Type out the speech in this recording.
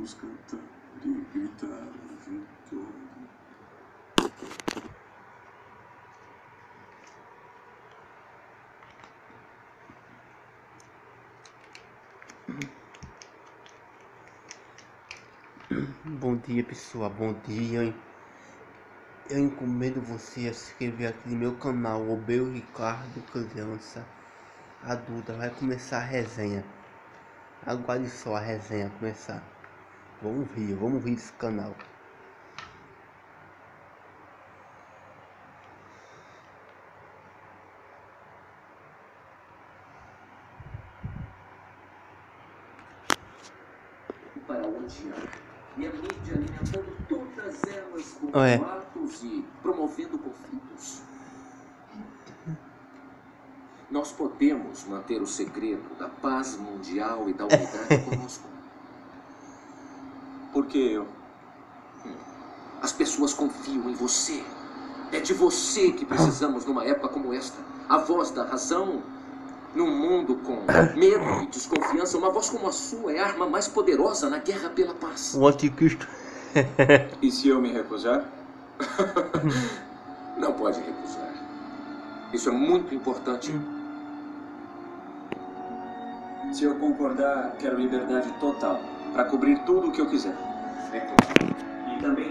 Vamos cantar e junto. Bom dia pessoal, bom dia. Eu encomendo você a se inscrever aqui no meu canal, o Bel Ricardo Criança Adulta. Vai começar a resenha. Aguarde só a resenha começar. Vamos rir, vamos rir desse canal. para odiar. E a mídia alimentando todas elas com É. boatos e promovendo conflitos. Nós podemos manter o segredo da paz mundial e da unidade conosco. Por que eu? As pessoas confiam em você. É de você que precisamos numa época como esta. A voz da razão. Num mundo com medo e desconfiança, uma voz como a sua é a arma mais poderosa na guerra pela paz. O anticristo. E se eu me recusar? Não pode recusar. Isso é muito importante. Se eu concordar, quero liberdade total para cobrir tudo o que eu quiser. É claro. E também